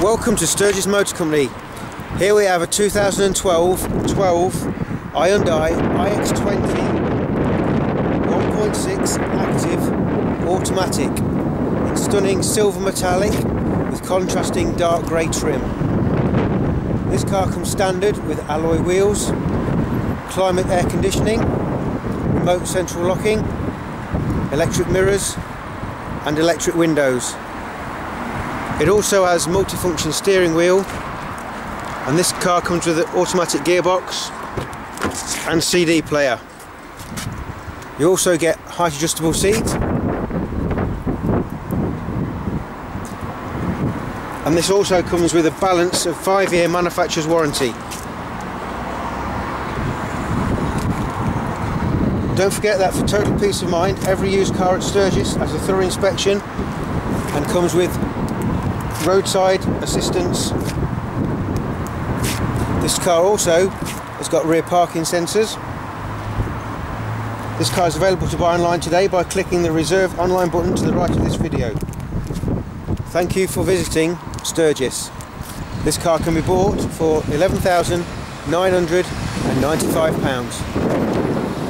Welcome to Sturgess Motor Company. Here we have a 2012 12 Hyundai iX20 1.6 active automatic in stunning silver metallic with contrasting dark grey trim. This car comes standard with alloy wheels, climate air conditioning, remote central locking, electric mirrors and electric windows. It also has multifunction steering wheel and this car comes with an automatic gearbox and CD player. You also get height adjustable seat and this also comes with a balance of 5 year manufacturer's warranty. Don't forget that for total peace of mind every used car at Sturgess has a thorough inspection and comes with roadside assistance. This car also has got rear parking sensors. This car is available to buy online today by clicking the reserve online button to the right of this video. Thank you for visiting Sturgess. This car can be bought for £11,995.